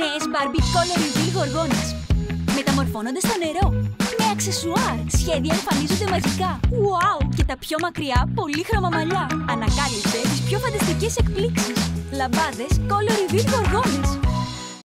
νέες Barbie Color Reveal. Μεταμορφώνονται στο νερό. Με αξεσουάρ. Σχέδια εμφανίζονται μαγικά. Wow! Και τα πιο μακριά, πολύχρωμα μαλλιά. Ανακάλυψε τις πιο φανταστικές εκπλήξεις. Λαμπάδες Color γοργόνες.